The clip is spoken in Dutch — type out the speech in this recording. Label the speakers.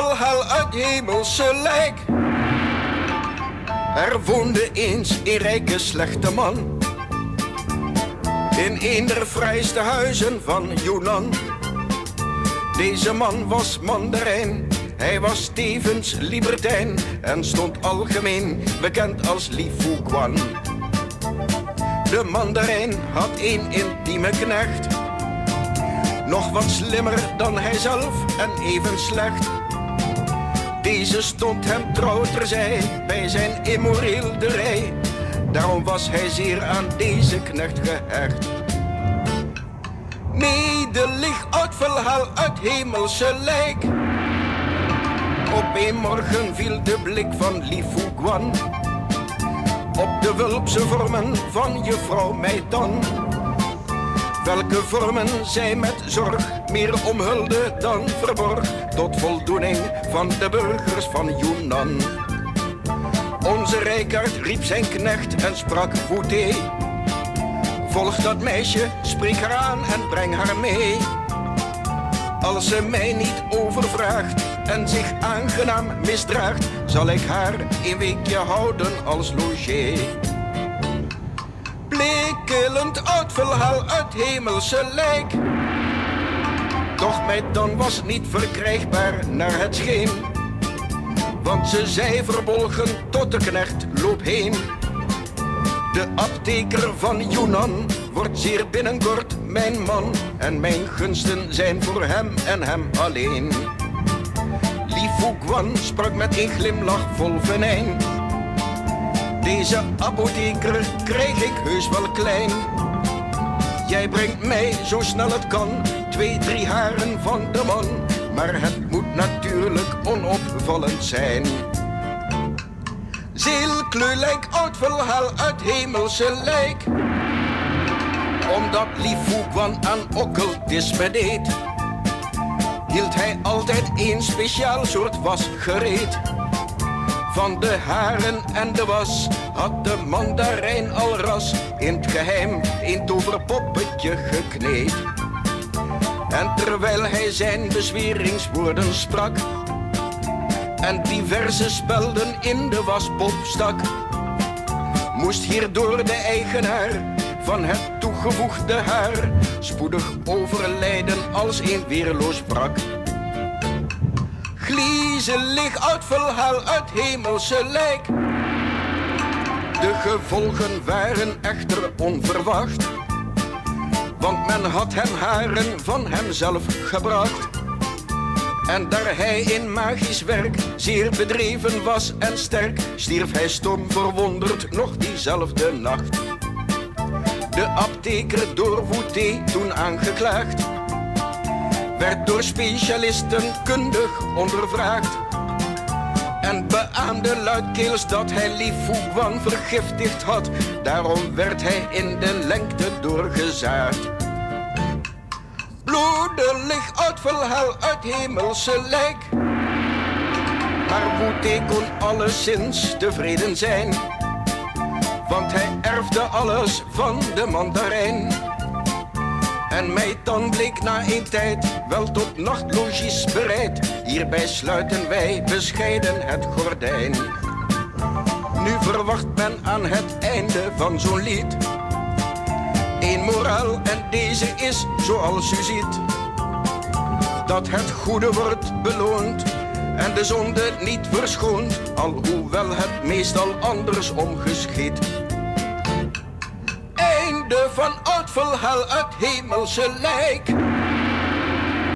Speaker 1: verhaal uit hemelse lijk. Er woonde eens een rijke slechte man. In een der vrijste huizen van Yunnan. Deze man was mandarijn, hij was tevens libertijn en stond algemeen bekend als Li Fu. De mandarijn had een intieme knecht, nog wat slimmer dan hij zelf en even slecht. Deze stond hem trouw terzij bij zijn immoreelderij. Daarom was hij zeer aan deze knecht gehecht. Nederlig oud verhaal uit hemelse lijk. Op een morgen viel de blik van Li Guan op de wulpse vormen van juffrouw Meitan. Welke vormen zij met zorg meer omhulde dan verborg, tot voldoening van de burgers van Yunnan. Onze rijkaard riep zijn knecht en sprak Fouté. Volg dat meisje, spreek haar aan en breng haar mee. Als ze mij niet overvraagt en zich aangenaam misdraagt, zal ik haar een weekje houden als logé. Blekelend oud verhaal uit hemelse lijk. Doch mij dan was niet verkrijgbaar naar het scheen. Want ze zei verbolgen tot de knecht, loop heen. De apteker van Yunnan wordt zeer binnenkort mijn man. En mijn gunsten zijn voor hem en hem alleen. Li Fu Guan sprak met een glimlach vol venijn. Deze apotheker krijg ik heus wel klein. Jij brengt mij zo snel het kan twee, drie haren van de man. Maar het moet natuurlijk onopvallend zijn. Zeelkleurlijk oud verhaal uit hemelse lijk. Omdat Li Fu Guan aan occultisme deed, hield hij altijd een speciaal soort was gereed. Van de haren en de was had de mandarijn al ras in het geheim een toverpoppetje gekneed. En terwijl hij zijn bezweringswoorden sprak en diverse spelden in de waspop stak, moest hierdoor de eigenaar van het toegevoegde haar spoedig overlijden als een weerloos wrak. Gliezelig oud verhaal uit hemelse lijk. De gevolgen waren echter onverwacht. Want men had hem haren van hemzelf gebracht. En daar hij in magisch werk zeer bedreven was en sterk, stierf hij stom verwonderd nog diezelfde nacht. De apteker door Wouté toen aangeklaagd werd door specialisten kundig ondervraagd. En beaamde luidkeels dat hij Li Guan vergiftigd had. Daarom werd hij in de lengte doorgezaagd. Bloedelig oud verhaal uit hemelse lijk. Maar Wouté kon alleszins tevreden zijn. Want hij erfde alles van de mandarijn. En mij dan bleek na een tijd wel tot nachtlogies bereid. Hierbij sluiten wij bescheiden het gordijn. Nu verwacht men aan het einde van zo'n lied. Een moraal en deze is zoals u ziet. Dat het goede wordt beloond en de zonde niet verschoond. Alhoewel het meestal andersom geschiet van oud verhaal uit hemelse lijk.